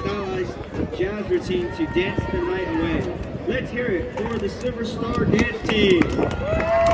stylized jazz routine to dance the night away. Let's hear it for the Silver Star Dance Team.